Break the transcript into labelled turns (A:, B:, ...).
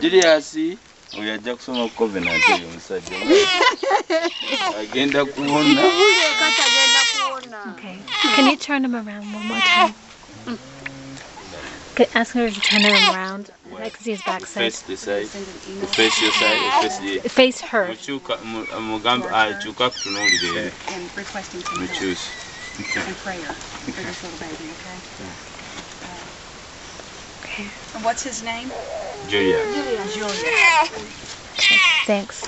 A: julius oyo ajja kusoma ku covenant eyo omusajja agenda kuwona
B: Okay. Can you turn him around one more time? Okay, ask her to turn him around. I can see his backside.
A: face the side face your side face the
B: Face her.
A: mukyuka uh, mugambe akyuka uh, kutunuulire eri
C: and requesting some help and prayer for this little baby, okay?
B: Okay.
C: And what's his name? Julia.
A: julia
C: Julia.
B: Thanks.